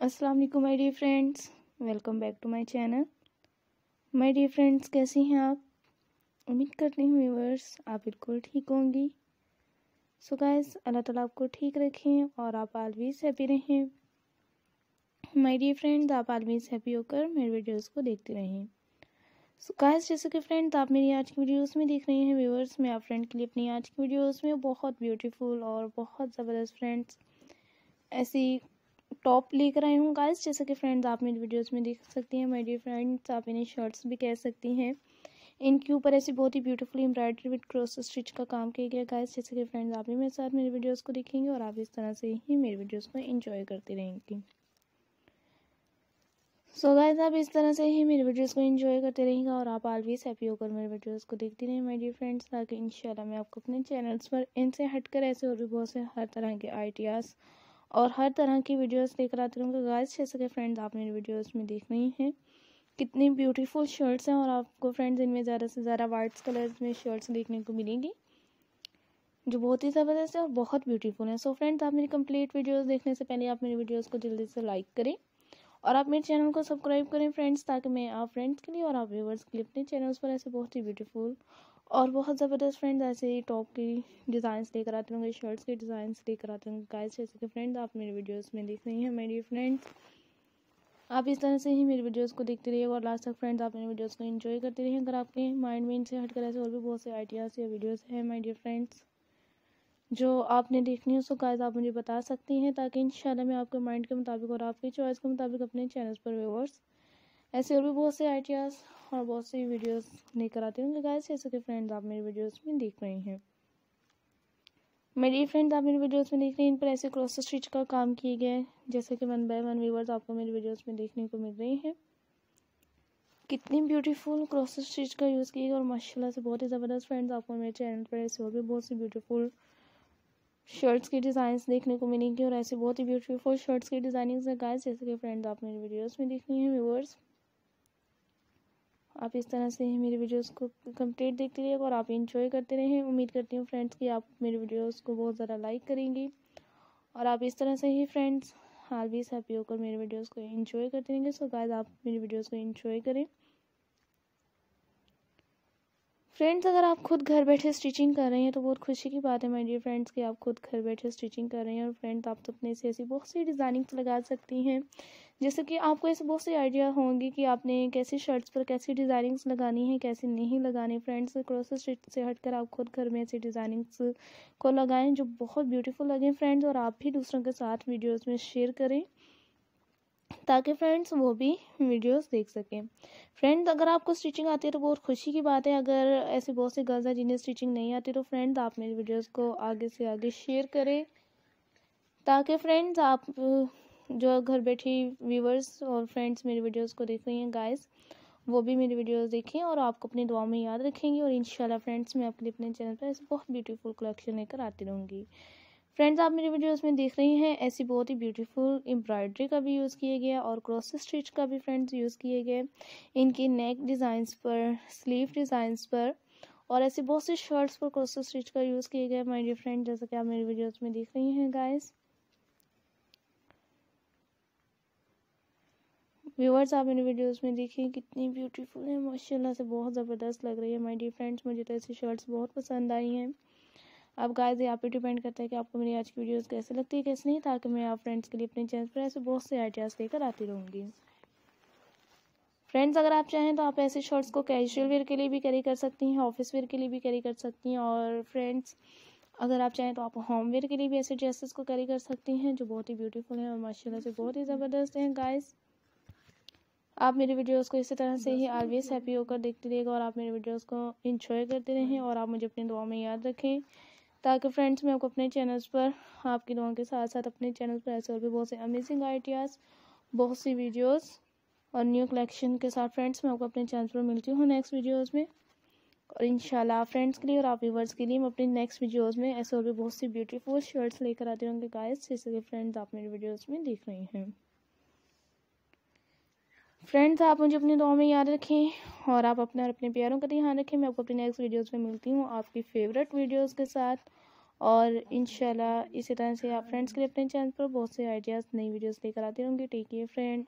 अस्सलाम वालेकुम my dear friends welcome back to my channel my dear friends कैसी हैं आप? उम्मीद करती हूँ व्यूवर्स आप बिल्कुल ठीक होंगी। सो गाइस अल्लाह ताला आपको ठीक रखें और आप ऑलवेज हैप्पी रहें। माय डियर फ्रेंड्स आप ऑलवेज हैप्पी होकर मेरे वीडियोस को देखते रहें। सो गाइस जैसे कि फ्रेंड्स आप मेरी आज की वीडियोस में देख रहे हैं व्यूवर्स मैं आप फ्रेंड के लिए अपनी आज की वीडियोस में बहुत ब्यूटीफुल और बहुत ज़बरदस्त फ्रेंड्स ऐसी टॉप लेकर आई हूँ गाइस जैसे कि फ्रेंड्स आप मेरी वीडियोस में देख सकती हैं माय डियर फ्रेंड्स आप इन्हें शर्ट्स भी कह सकती हैं। इनके ऊपर ऐसी बहुत ही beautiful embroidery with cross stitch का काम किया गया गाइस जैसे कि फ्रेंड्स आप भी मेरे साथ मेरी वीडियोस को देखेंगे और आप इस तरह से ही मेरी वीडियोस को एंजॉय करती रहेंगी। सो गाइस आप इस तरह से ही मेरी वीडियोस को एंजॉय करते रहेंगे और आप ऑलवेज हैप्पी होकर मेरे वीडियोस को देखती रहें माय डियर फ्रेंड्स ताकि इंशाल्लाह मैं आपको अपने चैनल्स पर इनसे हटकर ऐसे और भी बहुत से हर तरह के आइडियाज़ और हर तरह की वीडियोस लेकर आती रहूँगी। गाइस, जैसे कि फ्रेंड्स आप मेरी वीडियोस में देख रही हैं। कितनी ब्यूटीफुल शर्ट्स हैं और आपको फ्रेंड्स, इनमें ज़्यादा से ज़्यादा वाइट्स कलर्स में शर्ट्स देखने को मिलेंगी, जो बहुत ही ज़बरदस्त है और बहुत ब्यूटीफुल है। सो फ्रेंड्स आप मेरी कंप्लीट वीडियोस देखने से पहले आप मेरी वीडियोस को जल्दी से लाइक करें और आप मेरे चैनल को सब्सक्राइब करें फ्रेंड्स ताकि मैं आप फ्रेंड्स के लिए और आप व्यूवर्स के लिए अपने चैनल्स पर ऐसे बहुत ही ब्यूटीफुल और बहुत ज़बरदस्त फ्रेंड्स ऐसे ही टॉप की डिज़ाइंस लेकर आते होंगे शर्ट्स के डिज़ाइंस लेकर आते होंगे। गाइस जैसे कि फ्रेंड्स आप मेरे वीडियोस में देख रही हैं मेरी फ्रेंड्स आप इस तरह से ही मेरी वीडियोस को देखते रहिएगा और लास्ट तक फ्रेंड्स आप मेरे वीडियोस को एंजॉय करते रहिए। अगर आपके माइंड में इनसे हटकर ऐसे और भी बहुत से आइडियाज़ या वीडियोज़ हैं माई डियर फ्रेंड्स जो आपने देखनी हो सो गाइस आप मुझे बता सकती हैं ताकि इंशाल्लाह मैं आपके माइंड के मुताबिक और आपकी चॉइस के मुताबिक अपने चैनल पर व्यूवर्स ऐसे और भी बहुत से आइडियाज़ और बहुत सी वीडियोस लेकर आती हूँ। गाइस जैसे कि फ्रेंड्स आप मेरी वीडियोस में देख रहे हैं? मेरी फ्रेंड्स आप मेरी वीडियोस में देख रहे हैं, इन पर ऐसे क्रॉस स्टिच का काम किए गए जैसे कि वन बाय वन व्यूवर्स आपको मेरी वीडियोस में देखने को मिल रही हैं। कितनी ब्यूटीफुल क्रॉस स्टिच का यूज़ किया गया और माशाल्लाह से बहुत ही ज़बरदस्त फ्रेंड्स आपको मेरे चैनल पर ऐसे और भी बहुत सी ब्यूटीफुल शर्ट्स की डिज़ाइंस देखने को मिलेंगी। और ऐसे बहुत ही ब्यूटीफुल शर्ट्स की डिज़ाइनिंग है गाइस जैसे कि फ्रेंड्स आप मेरी वीडियोस में देख रही हैं व्यूवर्स आप इस तरह से मेरी वीडियोस को कंप्लीट देखते रहिएगा और आप इंजॉय करते रहें उम्मीद करती हूँ फ्रेंड्स कि आप मेरी वीडियोस को बहुत ज़्यादा लाइक करेंगी। और आप इस तरह से ही फ्रेंड्स हाल ऑलवेज हैप्पी होकर मेरे वीडियोस को एंजॉय करते रहेंगे। सो गाइस आप मेरी वीडियोस को एंजॉय करें। फ्रेंड्स अगर आप खुद घर बैठे स्टिचिंग कर रहे हैं तो बहुत खुशी की बात है माय डियर फ्रेंड्स कि आप खुद घर बैठे स्टिचिंग कर रहे हैं। और फ्रेंड्स आप तो अपने से ऐसी बहुत सी डिज़ाइनिंग्स लगा सकती हैं। जैसे कि आपको ऐसे बहुत से आइडिया होंगे कि आपने कैसी शर्ट्स पर कैसी डिज़ाइनिंग्स लगानी है, कैसी नहीं लगानी। फ्रेंड्स क्रॉस स्टिच से हटकर आप खुद घर में ऐसी डिज़ाइनिंग्स को लगाएँ जो बहुत ब्यूटीफुल लगें। फ्रेंड्स और आप भी दूसरों के साथ वीडियोज़ में शेयर करें ताकि फ्रेंड्स वो भी वीडियोस देख सकें। फ्रेंड्स अगर आपको स्टिचिंग आती है तो बहुत खुशी की बात है। अगर ऐसे बहुत से गर्ल्स हैं जिन्हें स्टिचिंग नहीं आती तो फ्रेंड्स आप मेरी वीडियोस को आगे से आगे शेयर करें ताकि फ्रेंड्स आप जो घर बैठी व्यूवर्स और फ्रेंड्स मेरी वीडियोस को देख रही हैं गाइस वो भी मेरी वीडियोस देखें और आपको अपनी दुआ में याद रखेंगी और इंशाल्लाह फ्रेंड्स मैं लिए अपने चैनल पर ऐसे बहुत ब्यूटीफुल कलेक्शन लेकर आती रहूँगी। फ्रेंड्स आप मेरी वीडियोस में देख रही हैं, ऐसी बहुत ही ब्यूटीफुल एम्ब्रॉयडरी का भी यूज़ किया गया और क्रॉस स्टिच का भी फ्रेंड्स यूज़ किए गए। इनकी नेक डिज़ाइंस पर स्लीव डिज़ाइंस पर और ऐसे बहुत सी शर्ट्स पर क्रॉस स्टिच का यूज़ किए गए। माय डियर फ्रेंड जैसा कि आप मेरी वीडियोस में देख रही हैं गाइस व्यूवर्स आप मेरी वीडियोस में देखिए कितनी ब्यूटीफुल है, माशाल्लाह से बहुत ज़बरदस्त लग रही है माय डियर फ्रेंड्स मुझे तो ऐसी शर्ट्स बहुत पसंद आई हैं। अब गाइस यहाँ पे डिपेंड करता है कि आपको मेरी आज की वीडियोस कैसे लगती है, कैसे नहीं, ताकि मैं आप फ्रेंड्स के लिए अपने चैनल पर ऐसे बहुत से आइडियाज़ लेकर आती रहूँगी। फ्रेंड्स अगर आप चाहें तो आप ऐसे शर्ट्स को कैजुअल वेयर के लिए भी कैरी कर सकती हैं ऑफ़िस वेयर के लिए भी कैरी कर सकती हैं, और फ्रेंड्स अगर आप चाहें तो आप होम वेयर के लिए भी ऐसे ड्रेसेस को कैरी कर सकती हैं, जो बहुत ही ब्यूटीफुल हैं और माशाल्लाह से बहुत ही ज़बरदस्त हैं गाइस आप मेरी वीडियोस को इसी तरह से ही ऑलवेज हैप्पी होकर देखते रहिएगा और आप मेरे वीडियोस को इंजॉय करते रहें और आप मुझे अपनी दुआ में याद रखें। ताकि फ्रेंड्स मैं आपको अपने चैनल्स पर आपकी दुआओं के साथ साथ अपने चैनल पर ऐसे और भी बहुत से अमेजिंग आइडियाज़ बहुत सी वीडियोस और न्यू कलेक्शन के साथ फ्रेंड्स मैं आपको अपने चैनल पर मिलती हूँ नेक्स्ट वीडियोज़ में। और इंशाल्लाह फ्रेंड्स के लिए और आप व्यूवर्स के लिए मैं अपनी नेक्स्ट वीडियोज़ में ऐसे और भी बहुत सी ब्यूटीफुल शर्ट्स लेकर आती रहूँगी। गाइस जैसे कि फ्रेंड्स आप मेरे वीडियोज़ में देख रही हैं। फ्रेंड्स आप मुझे अपने दुआ में याद रखें और आप अपने और अपने प्यारों का ध्यान रखें। मैं आपको अपनी नेक्स्ट वीडियोस में मिलती हूँ, आपकी फेवरेट वीडियोस के साथ। और इनशाला इसी तरह से आप फ्रेंड्स के लिए अपने चैनल पर बहुत से आइडियाज़ नई वीडियोस लेकर आती रहूँगी। Take care friend